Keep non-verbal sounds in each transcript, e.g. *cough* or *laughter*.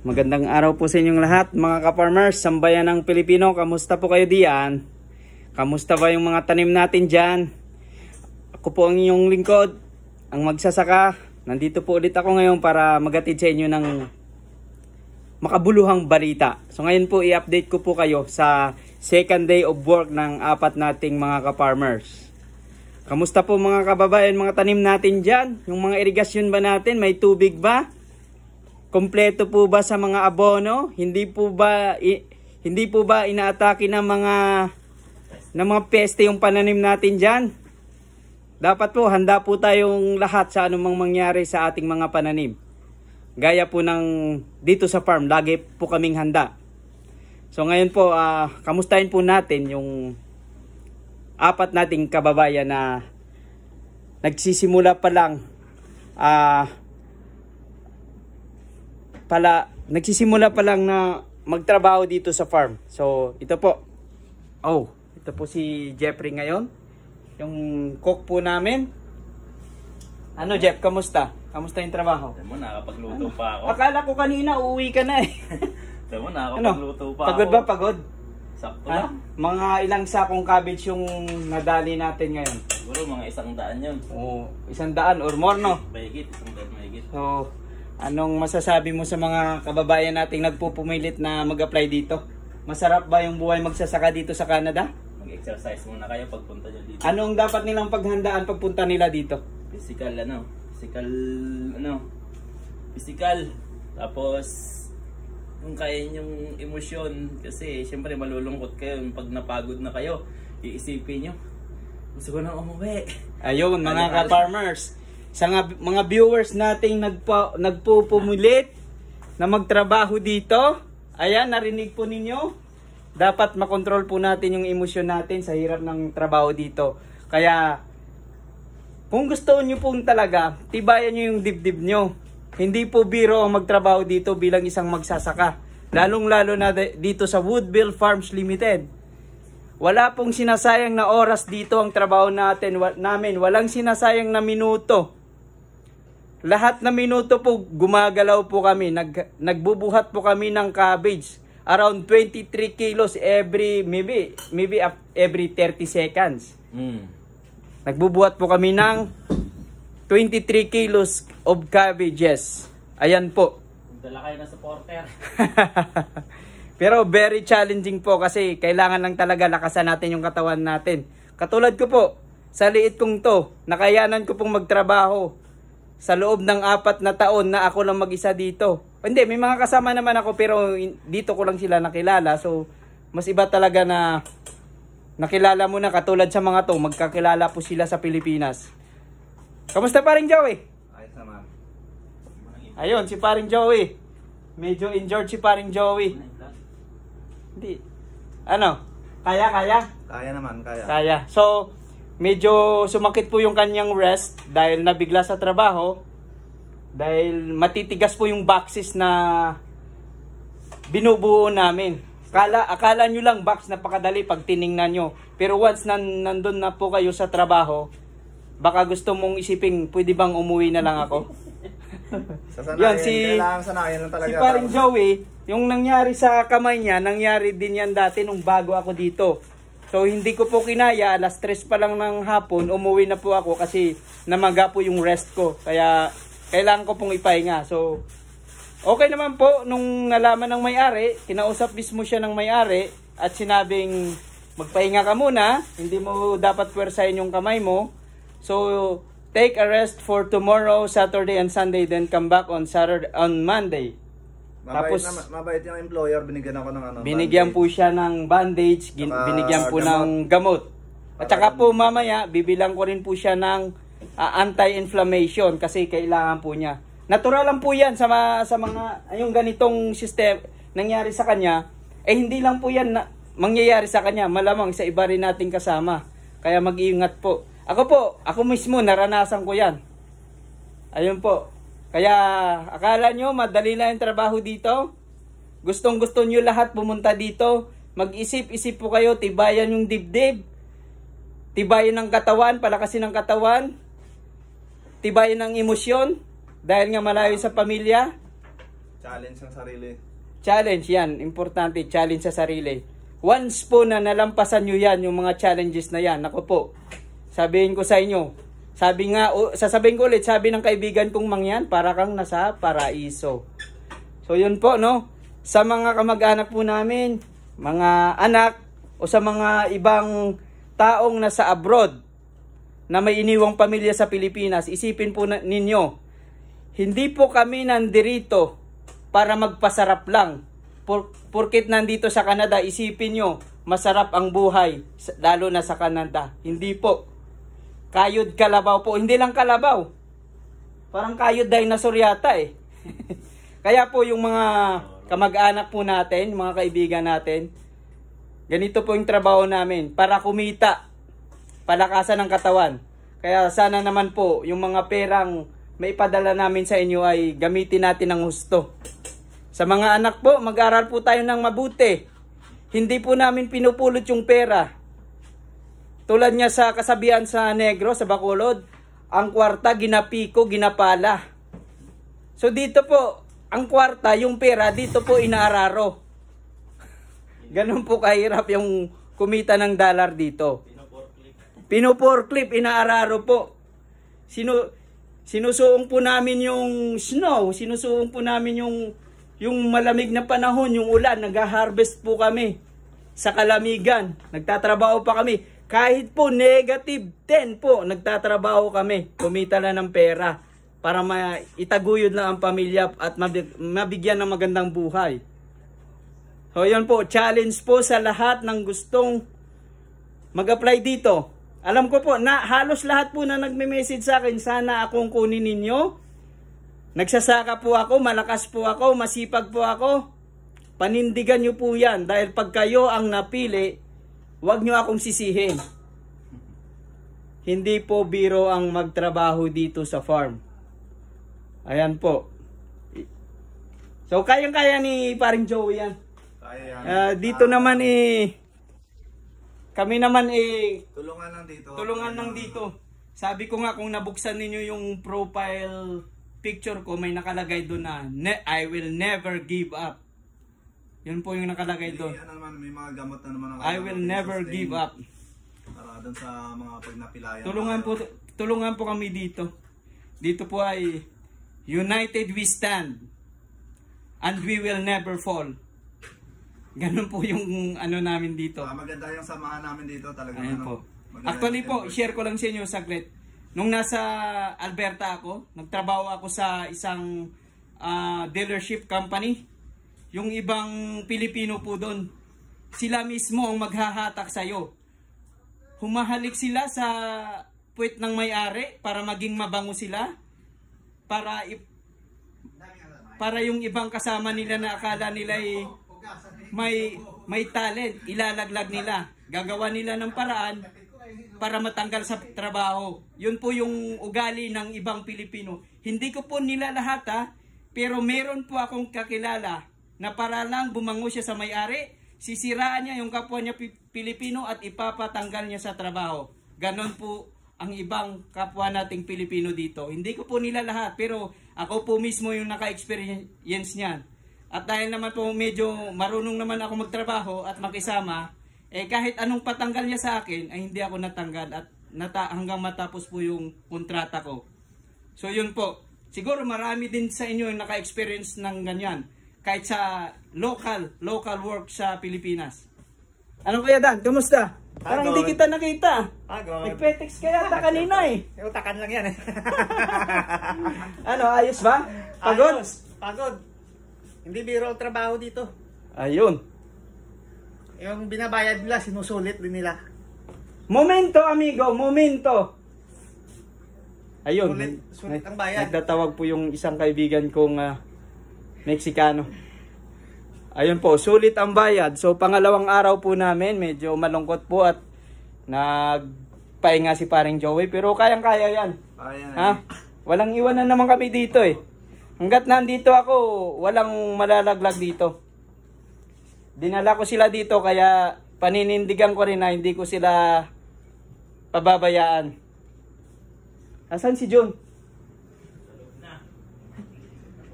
Magandang araw po sa inyong lahat mga ka-farmers, sambayan ng Pilipino. Kamusta po kayo diyan? Kamusta ba yung mga tanim natin dyan? Ako po ang inyong lingkod, ang magsasaka. Nandito po ulit ako ngayon para magatid sa inyo ng makabuluhang balita. So ngayon po i-update ko po kayo sa second day of work ng apat nating mga ka-farmers. Kamusta po mga kababayan, mga tanim natin dyan? Yung mga irigasyon ba natin, may tubig ba? Kompleto po ba sa mga abono? Hindi po ba i- hindi po ba inaatake ng mga ng mga peste yung pananim natin diyan? Dapat po handa po tayong lahat sa anumang mangyari sa ating mga pananim. Gaya po ng dito sa farm, lagi po kaming handa. So ngayon po, ah, kamustahin po natin yung apat nating kababayan na nagsisimula pa lang ah pala nagsisimula pa lang na magtrabaho dito sa farm. So, ito po. Oh, ito po si Jeffrey ngayon. Yung cook po namin. Ano Jeff, kamusta? Kamusta yung trabaho? Alam mo, nakakapagluto pa ako. Akala ko kanina uuwi ka na eh. *laughs* Alam mo, ano? nakakapagluto pa Pagod ako. ba? Pagod? Sakto Ha? lang. Mga ilang sakong cabbage yung nadali natin ngayon? Siguro mga isang daan yun. O, isang daan or more no? Mahigit, isang daan mahigit. So, anong masasabi mo sa mga kababayan nating nagpupumilit na mag-apply dito? Masarap ba yung buhay magsasaka dito sa Canada? Mag-exercise muna kayo pagpunta nyo dito. Anong dapat nilang paghandaan pagpunta nila dito? Physical, ano? Physical, ano? Physical. Tapos, kung kaya yung emosyon, kasi syempre malulungkot kayo pag napagod na kayo, iisipin nyo, gusto ko nang umuwi. Ayun, mga Ano, ka-farmers. Sa mga viewers nating nagpa, nagpupumilit na magtrabaho dito, ayan, narinig po ninyo. Dapat makontrol po natin yung emosyon natin sa hirap ng trabaho dito. Kaya, kung gusto nyo pong talaga, tibayan nyo yung dibdib nyo. Hindi po biro ang magtrabaho dito bilang isang magsasaka. Lalong-lalo na dito sa Woodville Farms Limited. Wala pong sinasayang na oras dito ang trabaho natin, wa- namin. Walang sinasayang na minuto. Lahat na minuto po gumagalaw po kami. Nag, nagbubuhat po kami ng cabbage. Around 23 kilos every, maybe, maybe every 30 seconds. Hmm. Nagbubuhat po kami ng 23 kilos of cabbages. Ayan po. Dala kayo ng supporter. *laughs* Pero very challenging po kasi kailangan lang talaga lakasan natin yung katawan natin. Katulad ko po, sa liit kong to, nakayanan ko pong magtrabaho sa loob ng apat na taon na ako lang mag-isa dito. Hindi, may mga kasama naman ako pero dito ko lang sila nakilala. So, mas iba talaga na nakilala mo na katulad sa mga to, magkakilala po sila sa Pilipinas. Kamusta pa rin Joey? Ayos naman. Ayun, si paring Joey. Medyo injured si paring Joey. Hindi. Ano? Kaya, kaya? Kaya naman, kaya. Kaya. So, medyo sumakit po yung kanyang rest dahil nabigla sa trabaho. Dahil matitigas po yung boxes na binubuo namin. Akala, akala nyo lang box napakadali pag tiningnan nyo. Pero once nan, nandun na po kayo sa trabaho, baka gusto mong isiping, pwede bang umuwi na lang ako? *laughs* Sa Yan, sanayan, si- kailangan sanayan lang talaga. Si paring Joey, yung nangyari sa kamay niya, nangyari din yan dati nung bago ako dito. So hindi ko po kinaya, alas 3 pa lang ng hapon, umuwi na po ako kasi namaga po yung rest ko. Kaya kailangan ko pong ipahinga. So okay naman po nung nalaman ng may-ari, kinausap mismo siya ng may-ari at sinabing magpahinga ka muna, hindi mo dapat pwersahin yung kamay mo. So take a rest for tomorrow, Saturday and Sunday then come back on Saturday on Monday. Mabait, Tapos- na, mabait yung employer, binigyan ako ng ano. Binigyan po siya ng bandage, gin- Saka binigyan po gamot. ng gamot. At saka po mamaya, bibilang ko rin po siya ng ah, anti-inflammation kasi kailangan po niya. Natural lang po yan sa, ma- sa mga, yung ganitong system nangyari sa kanya, eh hindi lang po yan na, mangyayari sa kanya, malamang sa iba rin nating kasama. Kaya mag-iingat po. Ako po, ako mismo naranasan ko yan. Ayun po. Kaya akala nyo madali lang yung trabaho dito? Gustong gusto nyo lahat pumunta dito. Mag-isip-isip po kayo, tibayan yung dibdib. Tibayan ng katawan, palakasin ng katawan. Tibayan ng emosyon. Dahil nga malayo sa pamilya. Challenge ng sarili. Challenge yan, importante, challenge sa sarili. Once po na nalampasan nyo yan, yung mga challenges na yan, ako po, sabihin ko sa inyo, sabi nga, o, sasabihin ko ulit, sabi ng kaibigan kong mangyan, para kang nasa paraiso. So yun po, no? Sa mga kamag-anak po namin, mga anak, o sa mga ibang taong nasa abroad, na may iniwang pamilya sa Pilipinas, isipin po ninyo, hindi po kami nandirito para magpasarap lang. Por, porkit nandito sa Canada, isipin nyo, masarap ang buhay, lalo na sa Canada. Hindi po. Kayod kalabaw po. Hindi lang kalabaw. Parang kayod dinosaur yata eh. *laughs* Kaya po yung mga kamag-anak po natin, mga kaibigan natin, ganito po yung trabaho namin para kumita, palakasan ng katawan. Kaya sana naman po yung mga perang maipadala namin sa inyo ay gamitin natin ng husto. Sa mga anak po, mag-aral po tayo ng mabuti. Hindi po namin pinupulot yung pera. Tulad niya sa kasabihan sa negro, sa Bacolod, ang kwarta ginapiko, ginapala. So dito po, ang kwarta, yung pera, dito po inaararo. *laughs* Ganun po kahirap yung kumita ng dollar dito. Pinoporclip, inaararo po. Sino, sinusuong po namin yung snow, sinusuong po namin yung, yung malamig na panahon, yung ulan, nag-harvest po kami sa kalamigan. Nagtatrabaho pa kami. Kahit po negative 10 po, nagtatrabaho kami. Kumita lang ng pera para maitaguyod lang ang pamilya at mabig- mabigyan ng magandang buhay. So yun po, challenge po sa lahat ng gustong mag-apply dito. Alam ko po na halos lahat po na nagme-message sa akin, sana akong kunin ninyo. Nagsasaka po ako, malakas po ako, masipag po ako. Panindigan nyo po yan dahil pag kayo ang napili, huwag nyo akong sisihin. Hindi po biro ang magtrabaho dito sa farm. Ayan po. So, kayang-kaya ni paring Joey yan. Kaya yan. Ah, dito naman eh, kami naman eh, Tulungan lang dito. tulungan lang dito. Sabi ko nga kung nabuksan ninyo yung profile picture ko, may nakalagay doon na, "Ne- I will never give up. Yun po yung nakalagay doon. ano naman, may mga gamot na naman. ang I will never sustain give up. Para doon sa mga pag napilayan. Tulungan po, tulungan po kami dito. Dito po ay United we stand and we will never fall. Ganun po yung ano namin dito. Ah, maganda yung samahan namin dito talaga. Ayan ano, po. Actually po, share ko lang sa inyo saglit. Nung nasa Alberta ako, nagtrabaho ako sa isang ah, dealership company. Yung ibang Pilipino po doon, sila mismo ang maghahatak sa'yo. Humahalik sila sa puwet ng may-ari para maging mabango sila. Para para yung ibang kasama nila na akala nila ay may may talent, ilalaglag nila. Gagawa nila ng paraan para matanggal sa trabaho. Yun po yung ugali ng ibang Pilipino. Hindi ko po nila lahat ha, pero meron po akong kakilala na para lang bumango siya sa may-ari, sisiraan niya yung kapwa niya Pi- Pilipino at ipapatanggal niya sa trabaho. Ganon po ang ibang kapwa nating Pilipino dito. Hindi ko po nila lahat, pero ako po mismo yung naka-experience niyan. At dahil naman po medyo marunong naman ako magtrabaho at makisama, eh kahit anong patanggal niya sa akin, ay hindi ako natanggal at nata hanggang matapos po yung kontrata ko. So yun po. Siguro marami din sa inyo yung naka-experience ng ganyan. Kahit sa local, local work sa Pilipinas. Ano kaya Dan? Kumusta? Parang Pagod. hindi kita nakita. Pagod. Nagpe-text kaya ata kanina eh. Utakan lang yan eh. *laughs* Ano, ayos ba? Pagod? Ayos, Pagod. Hindi biro ang trabaho dito. Ayun. Yung binabayad nila, sinusulit din nila. Momento, amigo. Momento. Ayun. Sulit, sulit ang bayad. Nagtatawag po yung isang kaibigan kong ah, Meksikano. Ayun po, sulit ang bayad. So, pangalawang araw po namin, medyo malungkot po at nagpahinga si paring Joey. Pero kayang-kaya yan. Kaya yan. Ha? Walang iwanan naman kami dito eh. Hanggat nandito ako, walang malalaglag dito. Dinala ko sila dito kaya paninindigan ko rin na hindi ko sila pababayaan. Asan si John?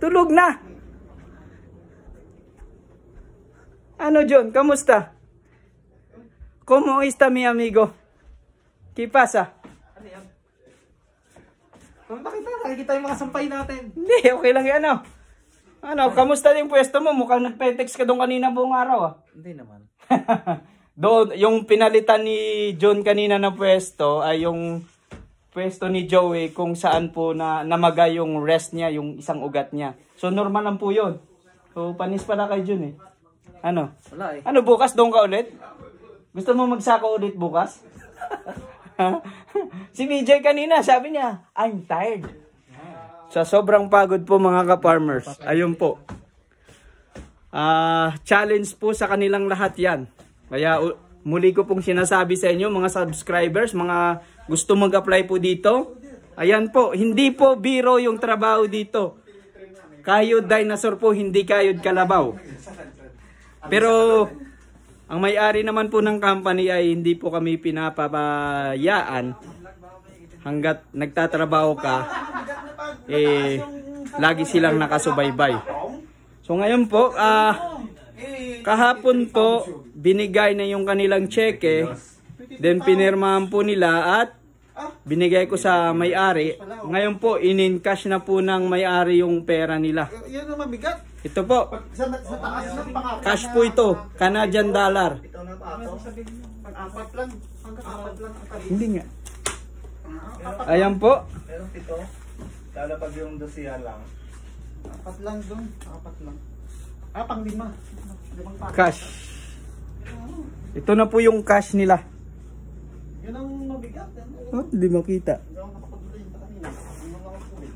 Tulog na. Ano John, kamusta? ¿Cómo está mi amigo? ¿Qué pasa? Ano yan? Kung bakit na, nakikita yung mga sampay natin. Hindi, okay lang yan ano. Ano, kamusta yung pwesto mo? Mukhang nagpe-text ka doon kanina buong araw ah. *laughs* Hindi naman. Doon, yung pinalitan ni John kanina na pwesto ay yung pwesto ni Joey kung saan po na namaga yung rest niya, yung isang ugat niya. So normal lang po yun. So panis pala kay John eh. Ano? Wala eh. Ano bukas doon ka ulit? Gusto mo magsako ulit bukas? si BJ kanina sabi niya, I'm tired. Sa sobrang pagod po mga ka-farmers. Ayun po. Ah, challenge po sa kanilang lahat 'yan. Kaya muli ko pong sinasabi sa inyo mga subscribers, mga gusto mag-apply po dito. Ayan po, hindi po biro yung trabaho dito. Kayod dinosaur po, hindi kayod kalabaw. Pero ang may-ari naman po ng company ay hindi po kami pinapabayaan hanggat nagtatrabaho ka eh lagi silang nakasubaybay. So ngayon po, ah kahapon po binigay na yung kanilang cheque, then pinirmahan po nila at binigay ko sa may-ari. Ngayon po in-encash na po ng may-ari yung pera nila. Yan ang mabigat. Ito po, Sa, sa taas ng pang-apat. cash po ito, Canadian dollar. Ito na pa ako. Pang-apat lang. Hanggang apat lang ang kali. Hindi nga. Ayan po. Meron pito. Lalo pag yung dosiya lang. Apat lang doon. Apat lang. Ah, pang lima. Limang. Cash. Ito na po yung cash nila. Yun ang mabigat. Yan. Oh, hindi makita. Hindi ako nakapag-play sa kanina. Ano lang ako eh.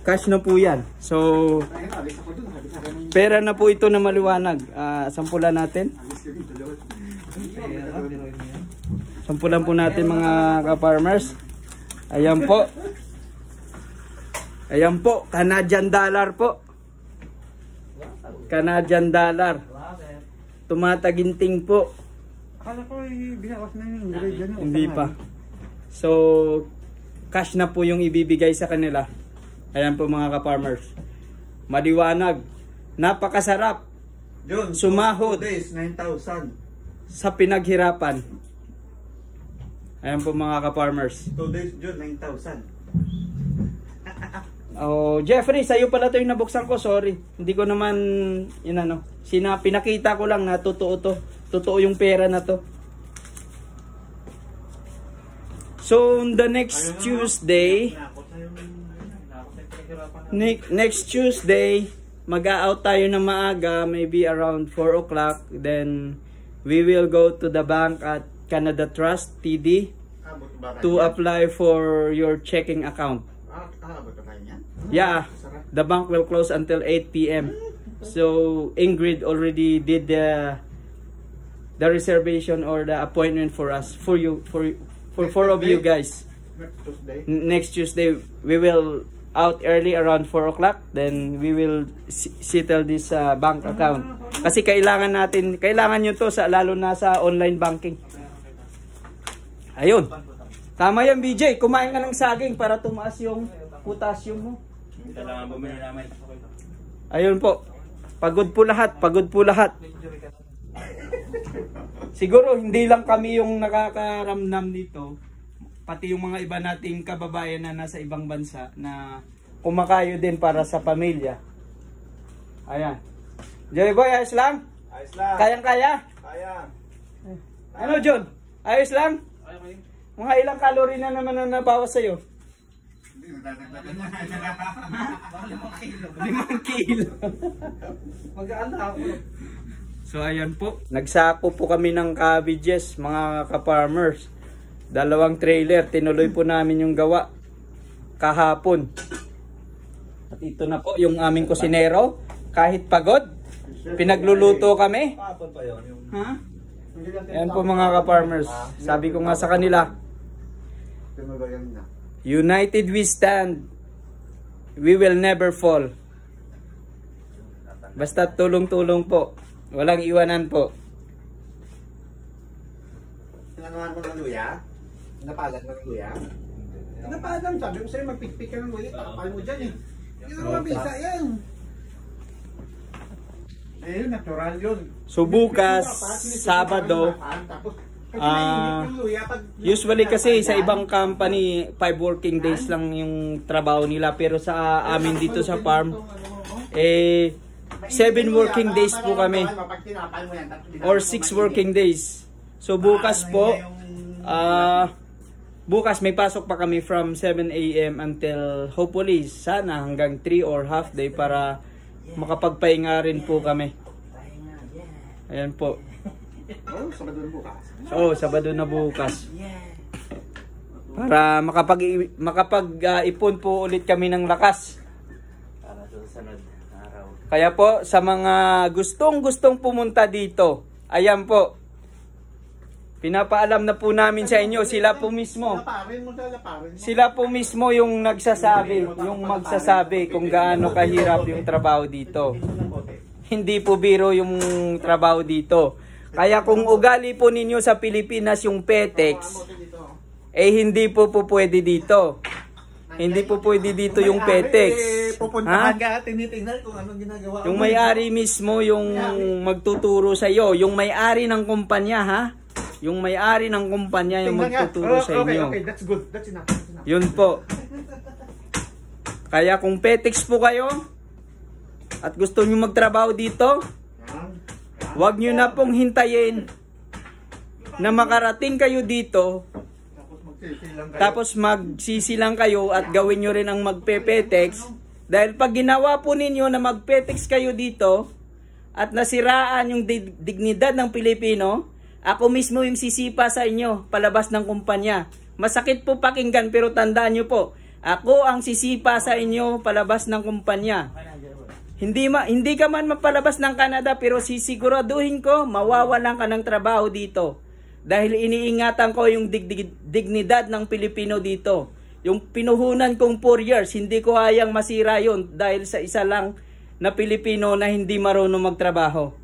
Cash na po yan. So, pera na po ito na maliwanag. Ah, sampulan natin. Sampulan po natin mga ka-farmers. Ayan po. Ayan po, Canadian dollar po. Canadian dollar. Tumataginting po. Akala ko binawas na yung grade yan. Hindi pa. So, cash na po yung ibibigay sa kanila. Ayan po mga ka-farmers. Maliwanag. Napakasarap Jun, Sumahod. days, 9,000. sa pinaghirapan. Ayan po mga ka-farmers. 2 days, Jun, 9,000. *laughs* Oh, Jeffrey, sa'yo pala ito yung nabuksan ko. Sorry. Hindi ko naman, yun ano, sina, pinakita ko lang na totoo to. Totoo yung pera na to. So, on the next Tuesday, next Tuesday, mag-out tayo na maaga, maybe around 4 o'clock. Then, we will go to the bank at Canada Trust, TD, ba to apply for your checking account. Ah, yan? Yeah, the bank will close until 8 p.m. So Ingrid already did the the reservation or the appointment for us for you for for four of you guys. Tuesday. N- Next Tuesday we will out early around 4 o'clock then we will settle this uh, bank account kasi kailangan natin kailangan nyo to sa lalo na sa online banking ayun tama yan BJ kumain ka ng saging para tumaas yung potassium mo. Ayun po. Pagod po lahat, pagod po lahat. *laughs* Siguro hindi lang kami yung nakakaramdam dito, pati yung mga iba nating kababayan na nasa ibang bansa na kumakayo din para sa pamilya. Ayan. Joy Boy, ayos lang? Ayos lang. Kayang-kaya? Kaya. Ano John? Ayos lang? Mga ilang kalori na naman ang nabawas sa'yo? Limang kilo. Magaan na ako. So ayan po, nagsako po kami ng cabbages mga ka-farmers. Dalawang trailer, tinuloy po namin yung gawa kahapon. At ito na po yung aming kusinero. Kahit pagod, pinagluluto kami. Ha? Ayan po mga ka-farmers. Sabi ko nga sa kanila. United we stand. We will never fall. Basta tulong-tulong po. Walang iwanan po. Tinanawan mo ng luya? Napagat mo ng luya? Napadam, sabi ko sa'yo, magpikpik ka ng ulit. Takapal mo dyan eh. Hindi na naman bisa yan. Eh, natural yun. So, bukas, Sabado, ah, luya pag- Usually kasi sa ibang company, 5 working days lang yung trabaho nila. Pero sa amin dito sa farm, eh, 7 working days po kami. Or 6 working days. So bukas po, ah, bukas may pasok pa kami from 7 a.m. until hopefully sana hanggang 3 or half day para makapagpahinga rin po kami. Ayan po. *laughs* Oh, Sabado na bukas. Oh, Sabado na bukas. Para makapag makapag ah, ipon po ulit kami ng lakas. Para sa sunod na araw. Kaya po sa mga gustong-gustong pumunta dito, ayan po. Pinapaalam na po namin sa inyo, sila po mismo. Sila po mismo yung nagsasabi, yung magsasabi kung gaano kahirap yung trabaho dito. Hindi po biro yung trabaho dito. Kaya kung ugali po ninyo sa Pilipinas yung Petex, eh hindi po po pwede dito. Hindi po pwede dito yung Petex. Eh, pupuntahan Ha? ka, tinitingnan kung anong ginagawa Yung may-ari mismo yung magtuturo sa iyo, yung may-ari ng kumpanya ha. Yung may-ari ng kumpanya yung magtuturo Oh, sa okay, inyo. Okay, that's good. That's enough. That's enough. Yun po. Kaya kung Petex po kayo at gusto nyo magtrabaho dito, huwag nyo na pong hintayin na makarating kayo dito Tapos magsisilang kayo. at gawin nyo rin ang magpe-petex. Dahil pag ginawa po ninyo na magpetex kayo dito at nasiraan yung dig- dignidad ng Pilipino, ako mismo yung sisipa sa inyo palabas ng kumpanya. Masakit po pakinggan pero tandaan nyo po, ako ang sisipa sa inyo palabas ng kumpanya. Hindi ma hindi ka man mapalabas ng Canada pero sisiguraduhin ko mawawalan ka ng trabaho dito. Dahil iniingatan ko yung dig- dig- dignidad ng Pilipino dito. Yung pinuhunan kong 4 years, hindi ko hayang masira yon dahil sa isa lang na Pilipino na hindi marunong magtrabaho.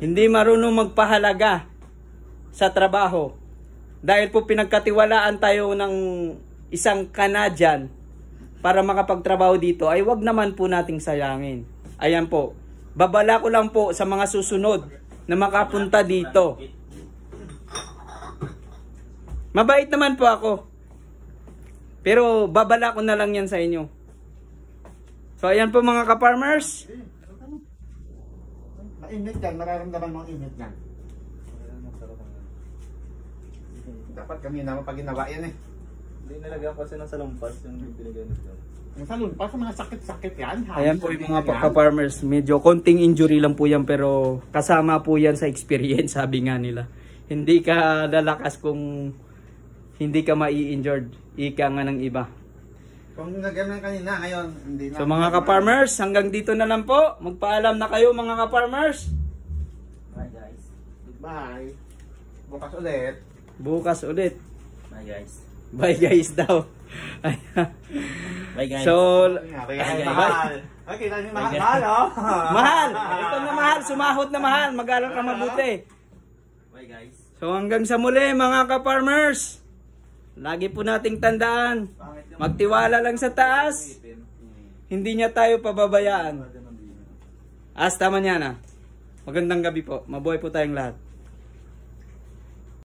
Hindi marunong magpahalaga sa trabaho. Dahil po pinagkatiwalaan tayo ng isang Canadian para makapagtrabaho dito, ay wag naman po nating sayangin. Ayan po. Babala ko lang po sa mga susunod na makapunta dito. Mabait naman po ako. Pero babala ko na lang yan sa inyo. So ayan po mga ka-farmers. Mainit yan. Mararamdaman mo ang init yan. Dapat kami naman pag ginawa yan eh. Hindi nilagyan kasi ng salumpas yung binigay nito. Yung salon pa sa mga sakit-sakit yan. Ayan po yung mga Yan. ka-farmers. Medyo konting injury lang po yan pero kasama po yan sa experience *laughs* sabi nga nila. Hindi ka lalakas kung hindi ka mai-injured. Ika nga ng iba. Kung nagaman kanina, ngayon, hindi na. So mga ka-farmers, hanggang dito na lang po. Magpaalam na kayo mga ka-farmers. Bye guys. Bye. Bukas ulit. Bukas ulit. Bye guys. Bye guys daw. Bye guys. so, Okay, Bye, guys. mahal. Okay, lang mahal. Mahal, oh. *laughs* mahal! Ito na mahal, sumahot na mahal. Mag-aral ka mabuti. Bye guys. So hanggang sa muli mga ka-farmers. Lagi po nating tandaan. Magtiwala lang sa taas. Hindi niya tayo pababayaan. Hasta mañana. Magandang gabi po. Mabuhay po tayong lahat.